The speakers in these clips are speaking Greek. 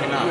な。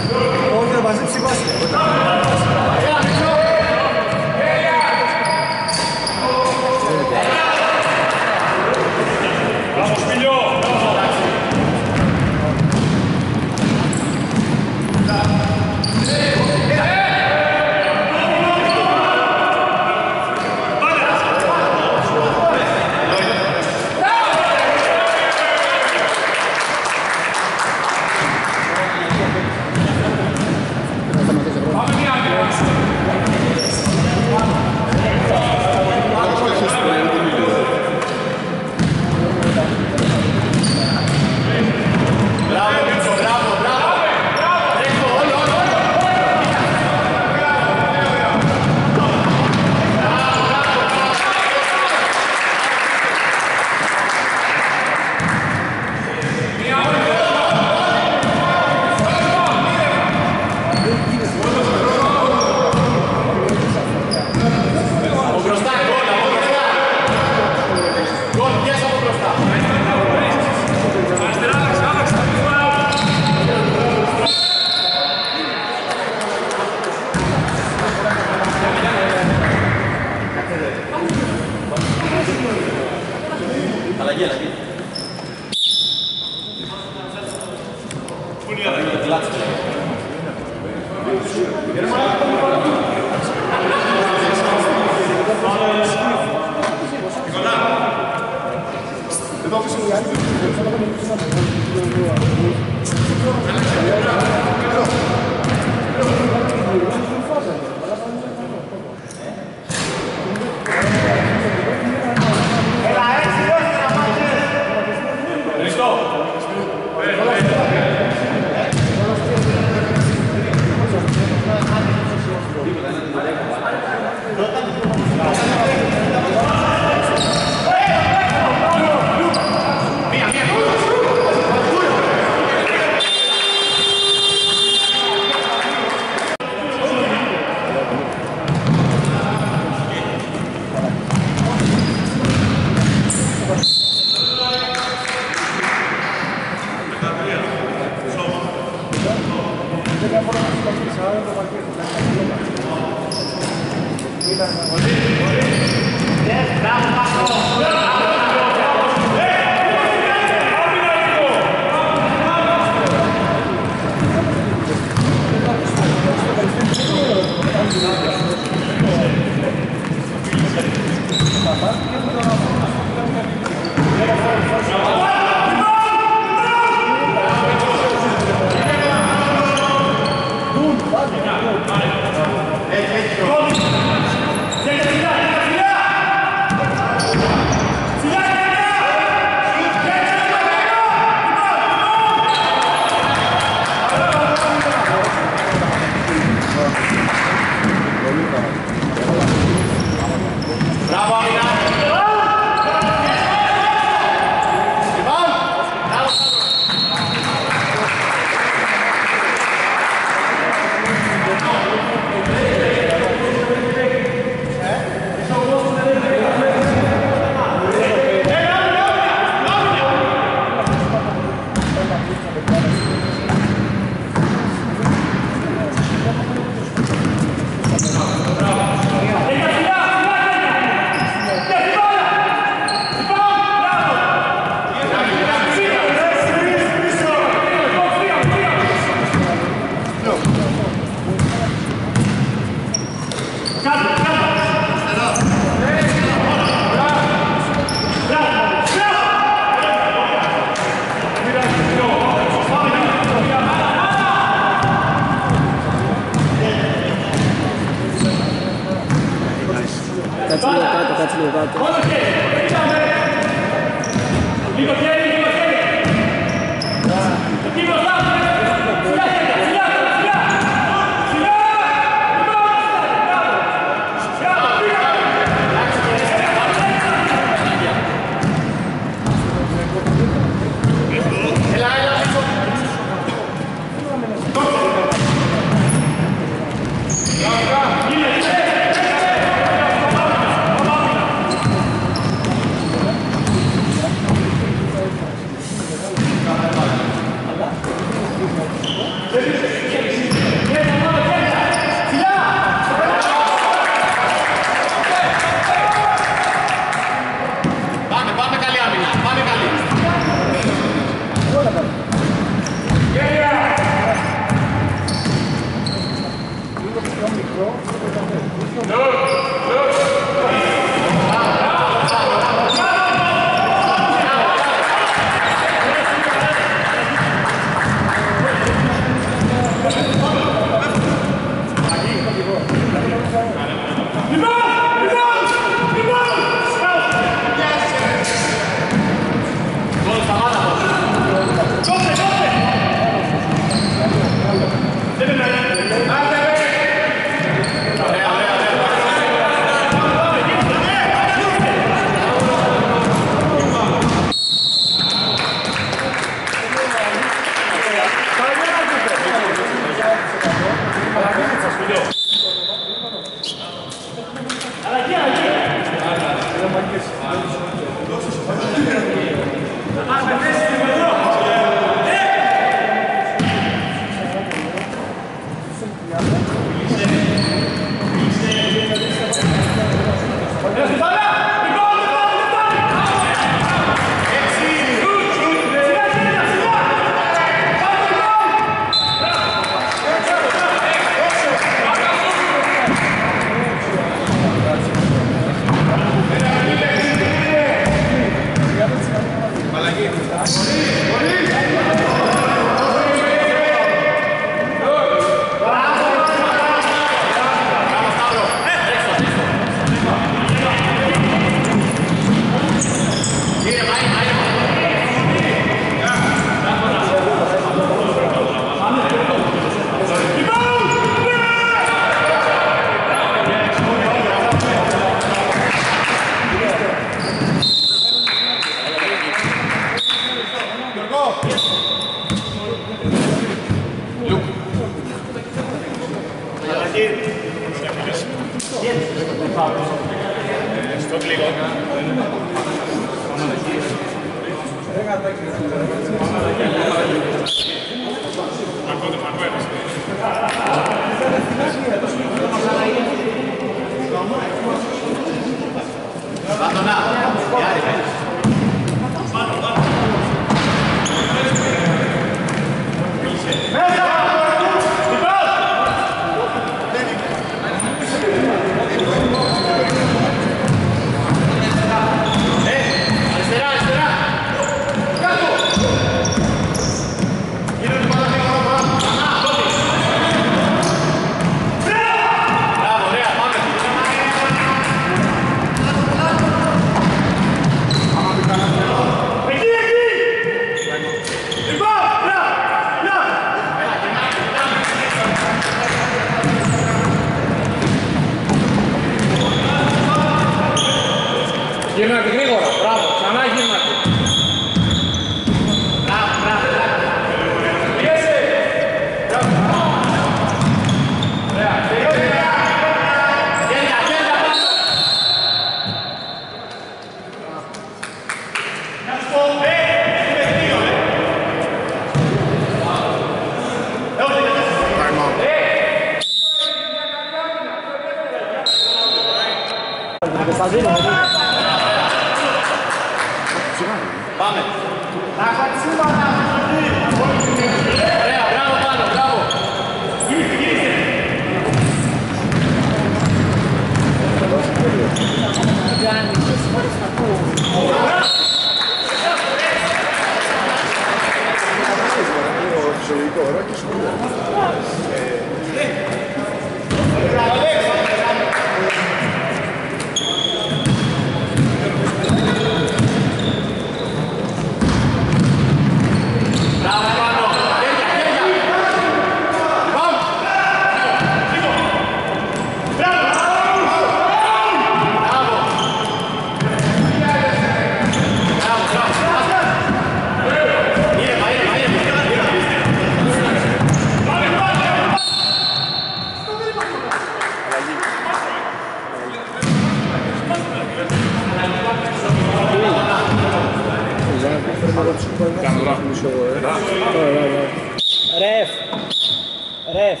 Ρεφ.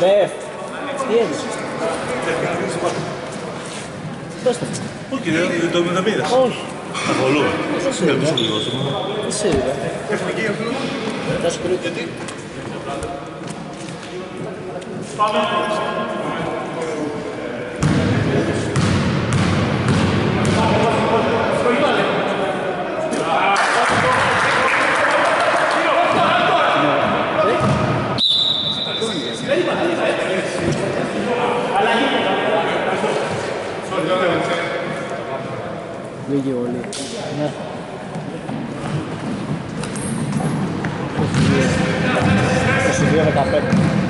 Ρεφ. Τι έδειξε. Δώσ' το. Όχι, δεν το δεν το πήρες. Όχι. Αφολούμε. Δεν σε Δεν είδα. το πληρώσουμε. Δεν σε είδα. Θα σου κρύβει. Λίγοι όλοι. Ναι. Είκοσι δύο δεκαπέντε.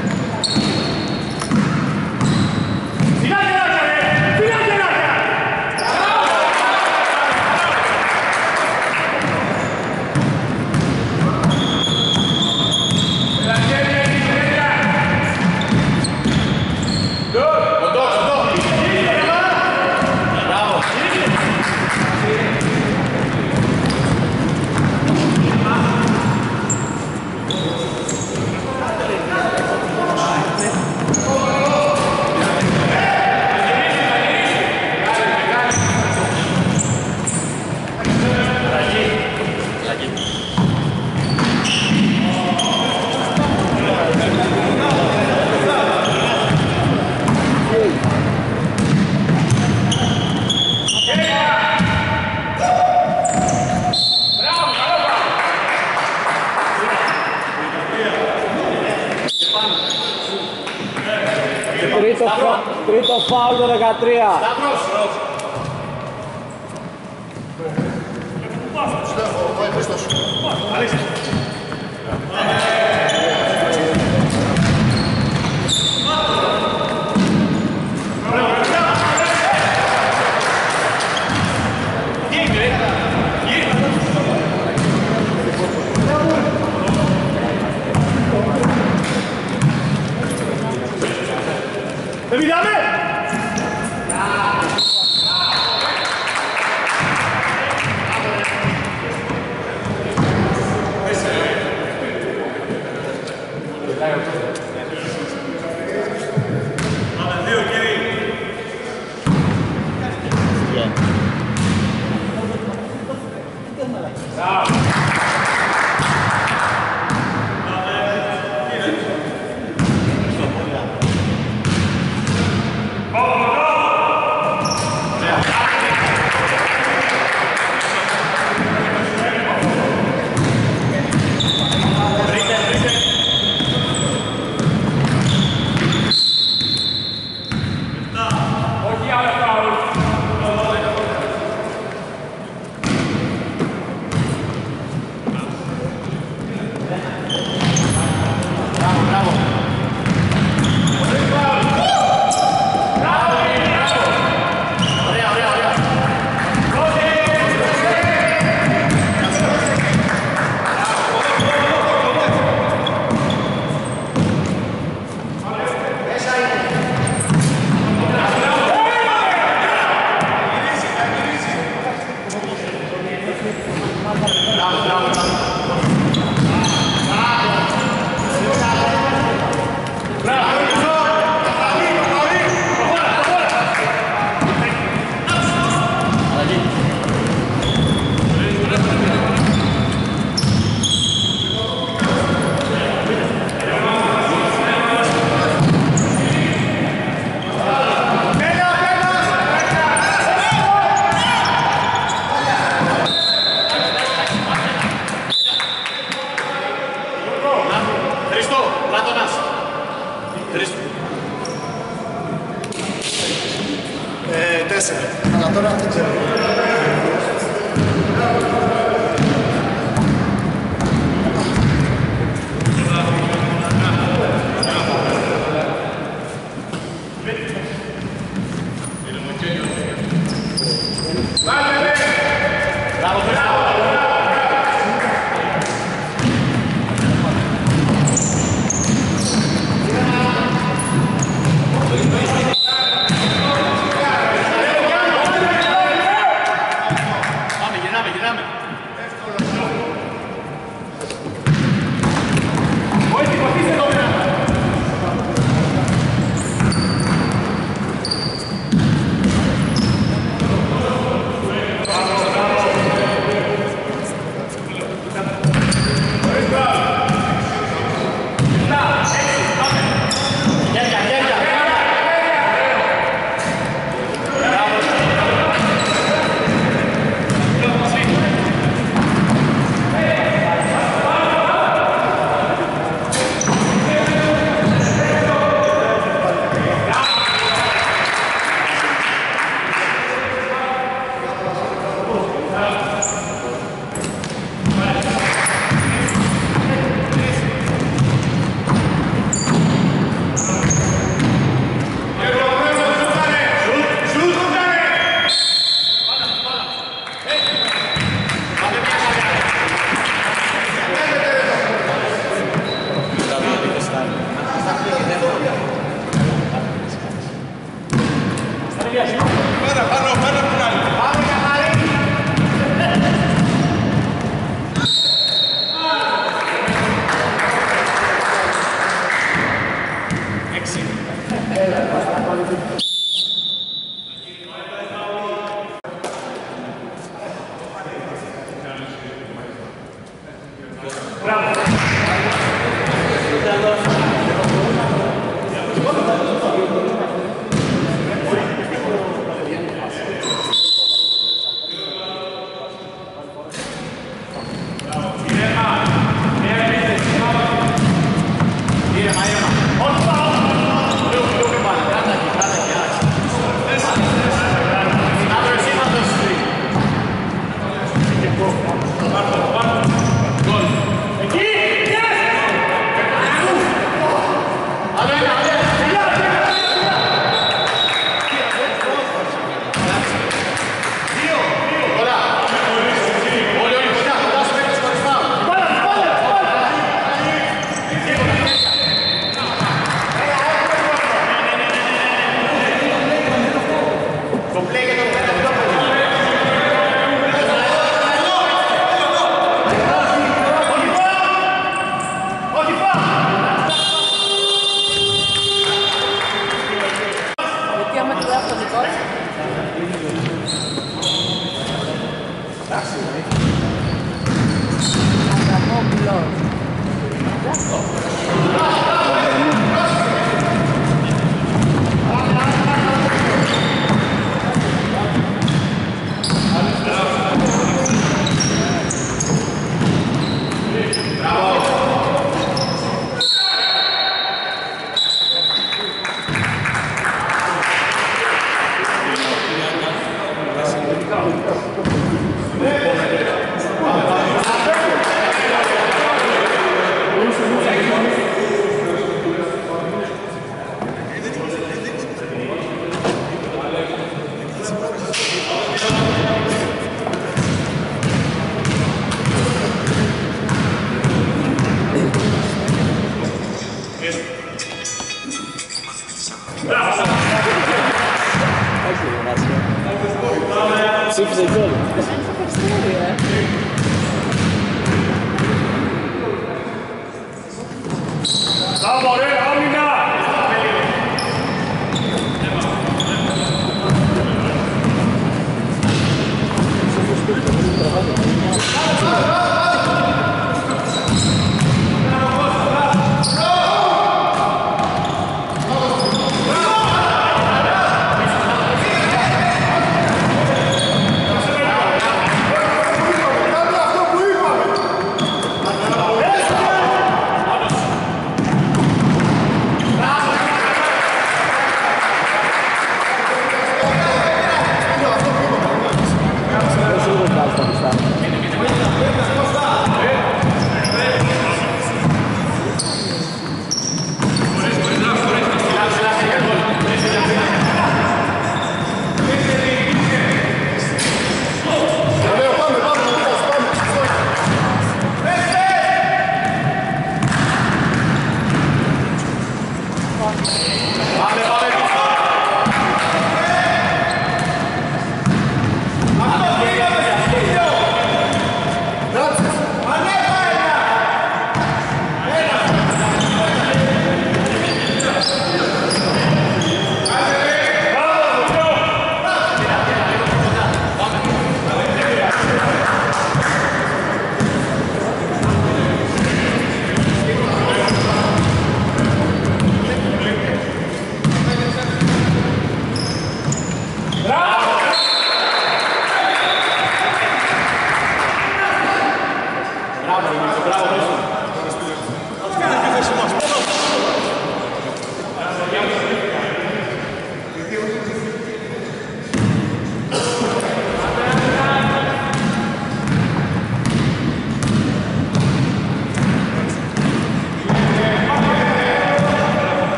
Φάουλ το 13. Στέφο,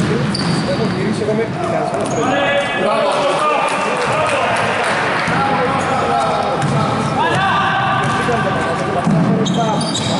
세고 미리 시험에 대한 선언 Stop.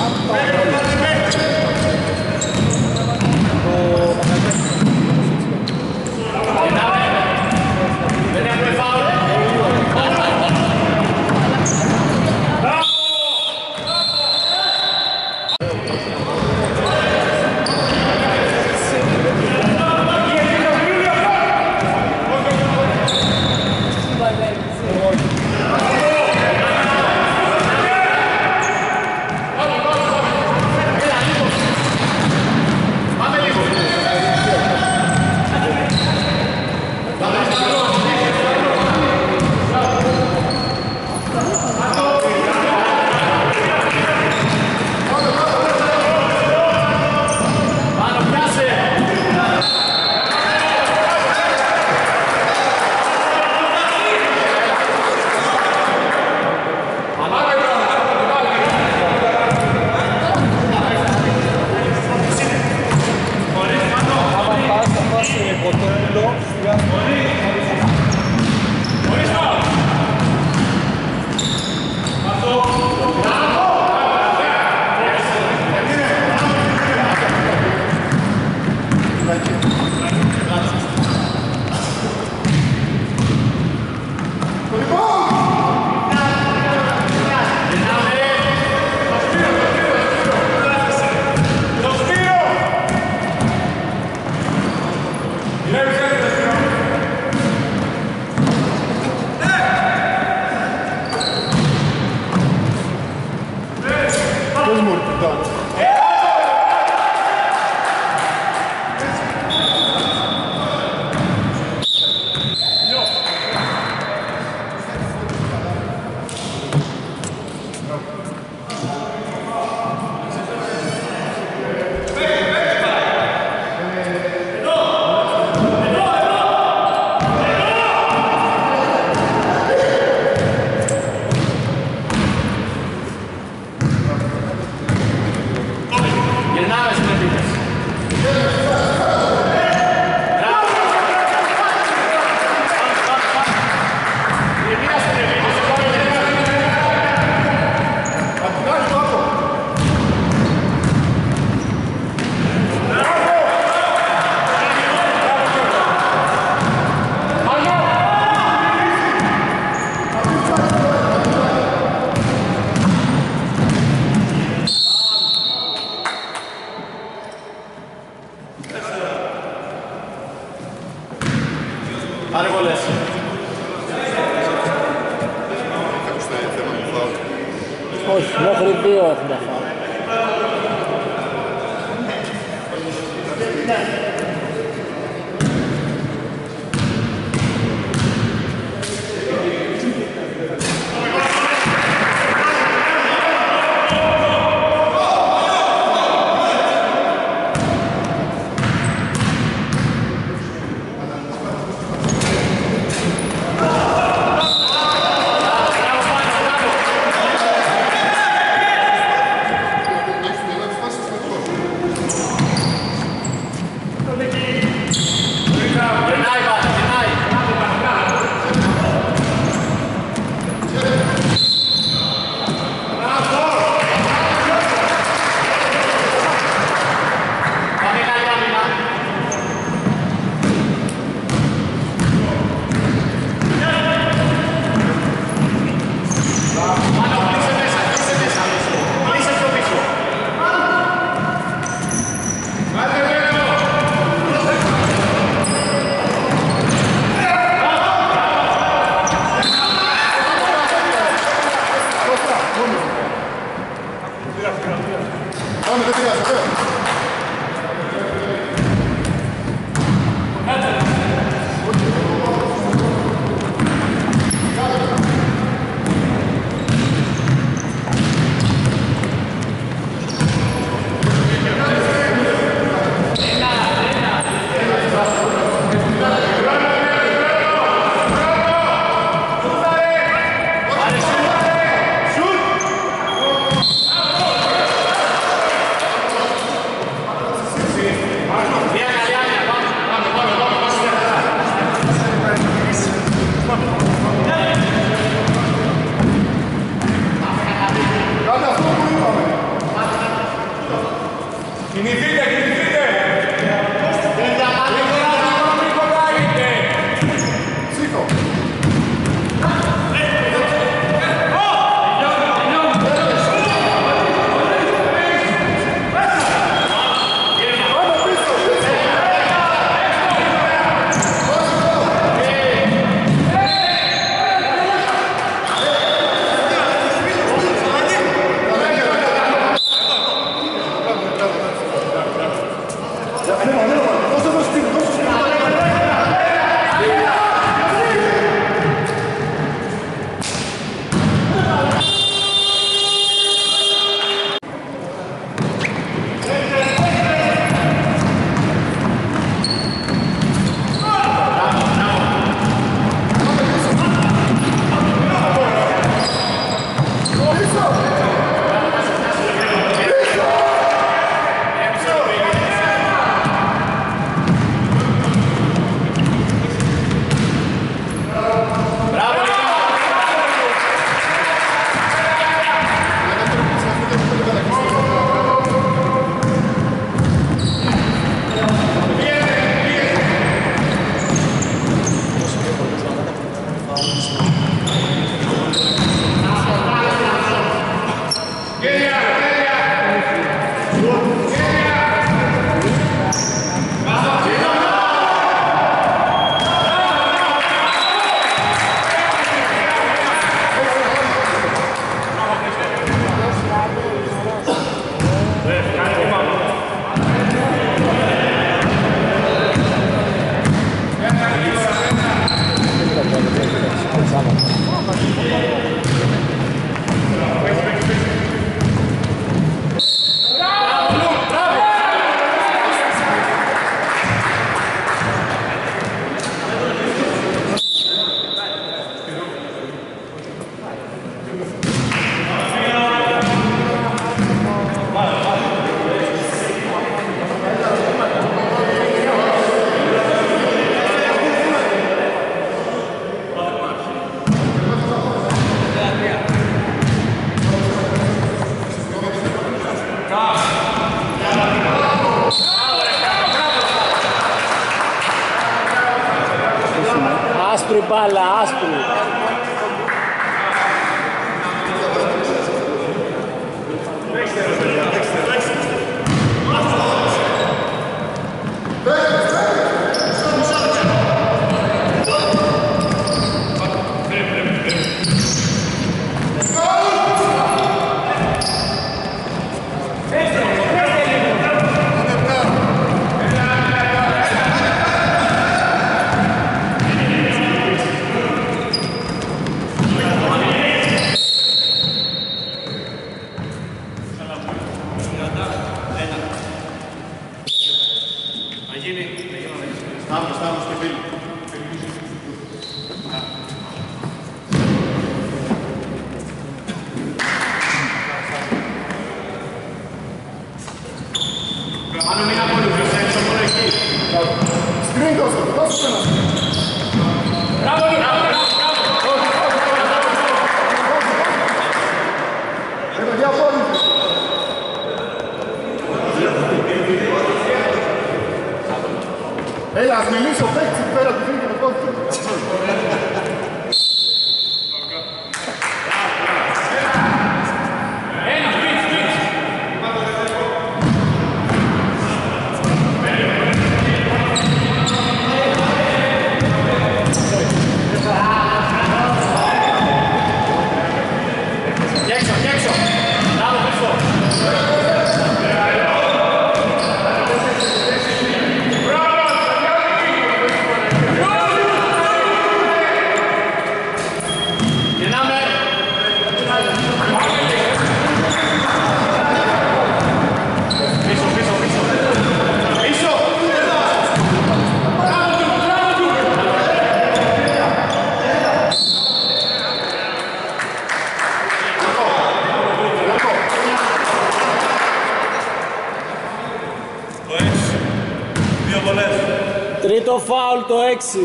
Alexi.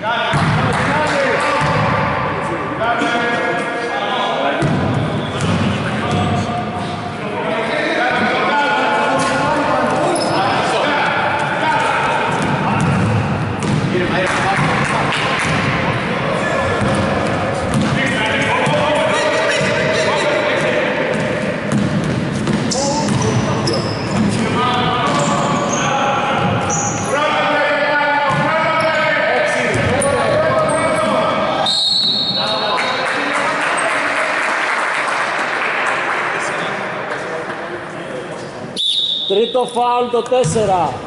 Got it. το 4.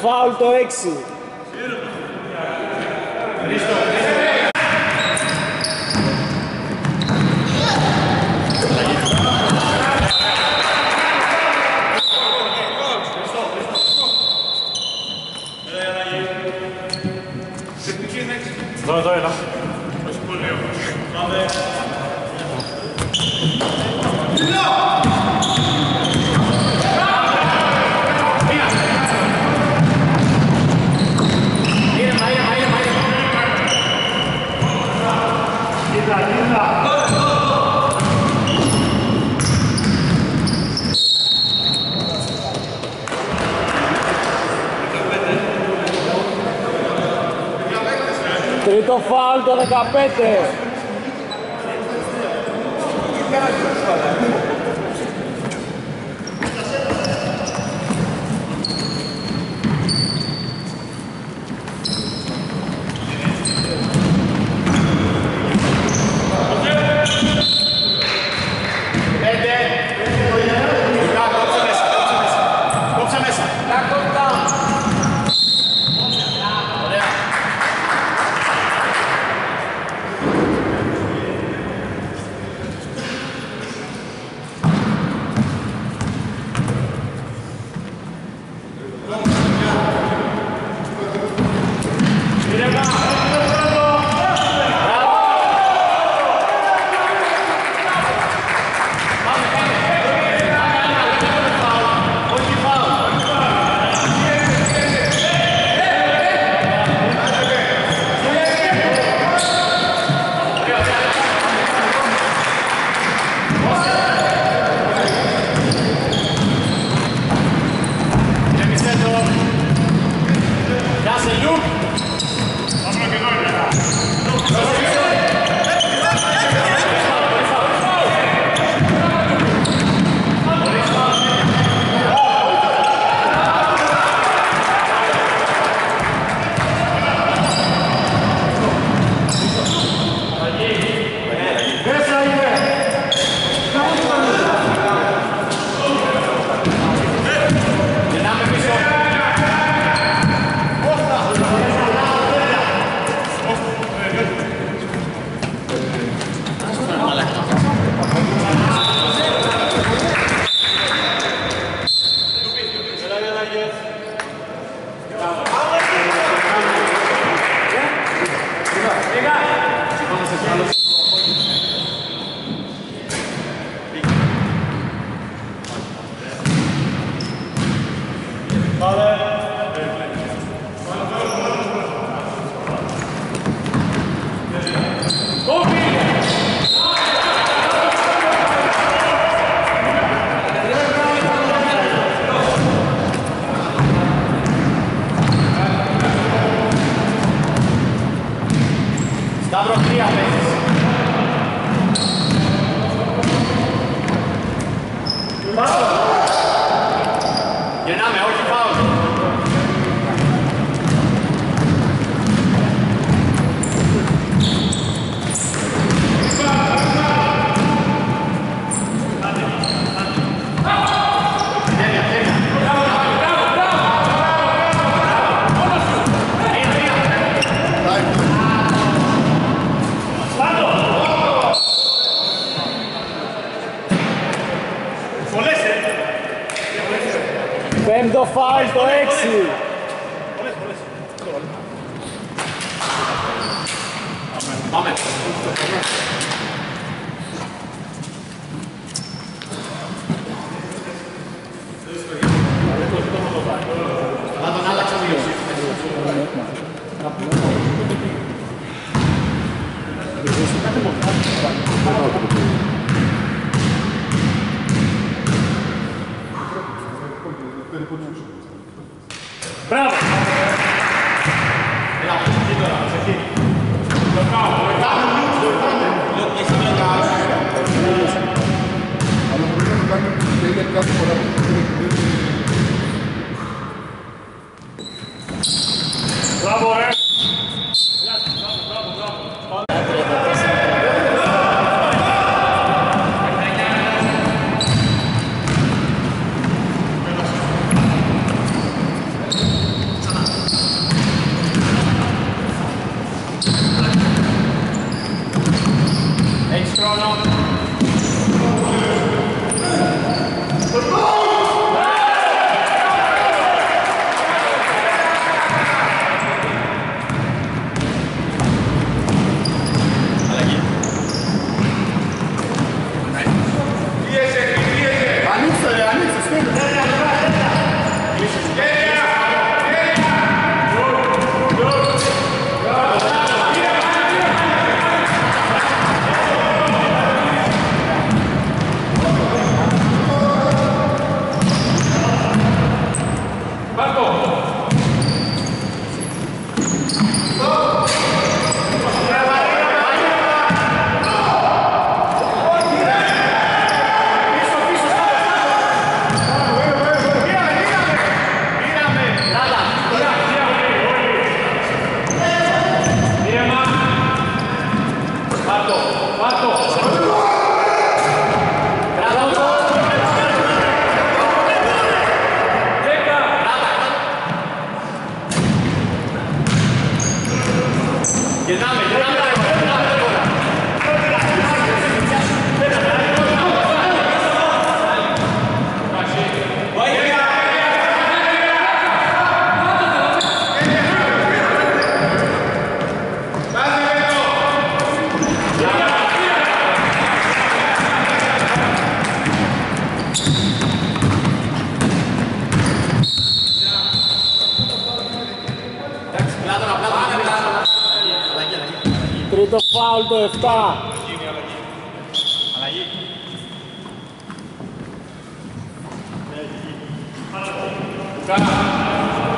Falto o êxito. Ή το φάουλ το 15. Rodriguez. Minuto falto está.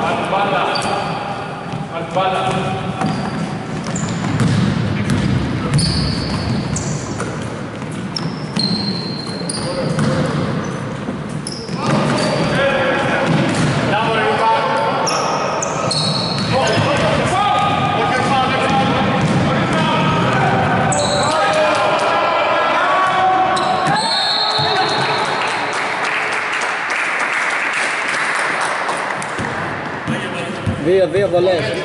Al bala. Al bala. Veia, veia, bolé.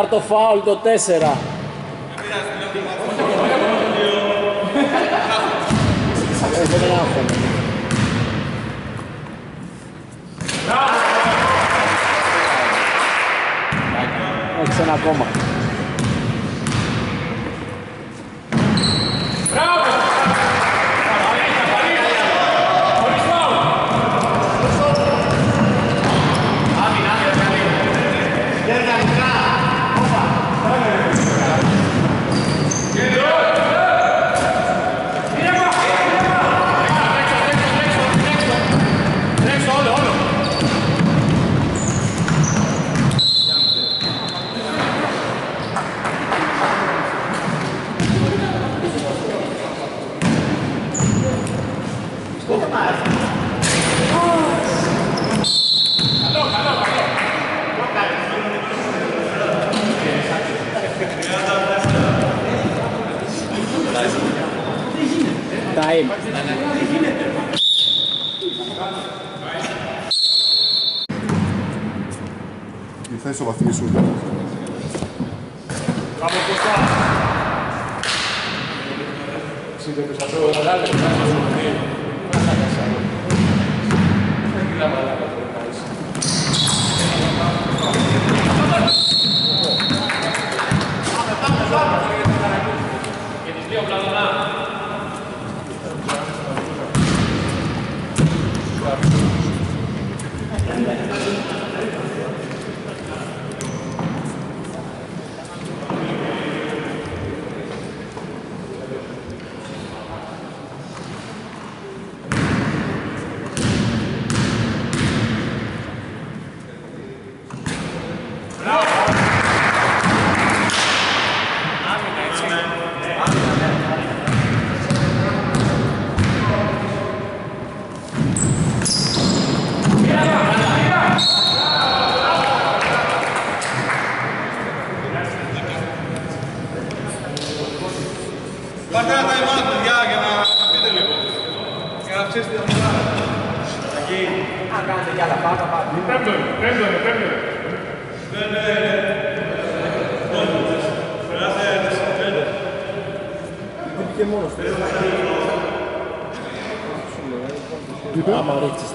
Τέταρτο φάουλ το 4. Όχι, δεν άγχομαι. Έχεις ένα ακόμα.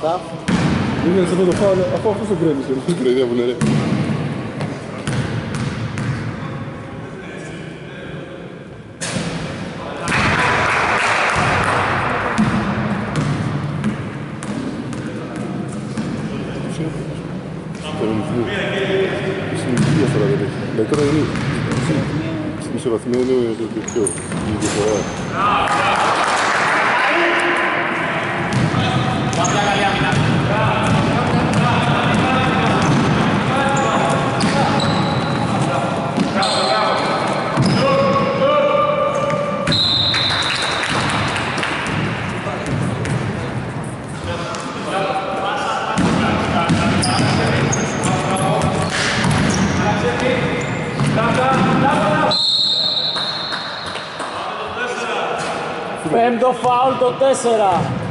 Άμα ρίξεις τα. Δεν είναι αυτό το φάουλ, αφού αυτός τον κρέμισε. Δεν κρυδεύουνε ρε. Κανονισμού. Στην διαφορά δεν έχει. Δηλαδή τώρα είναι στην ισοβαθμία είναι το πιο φάουλ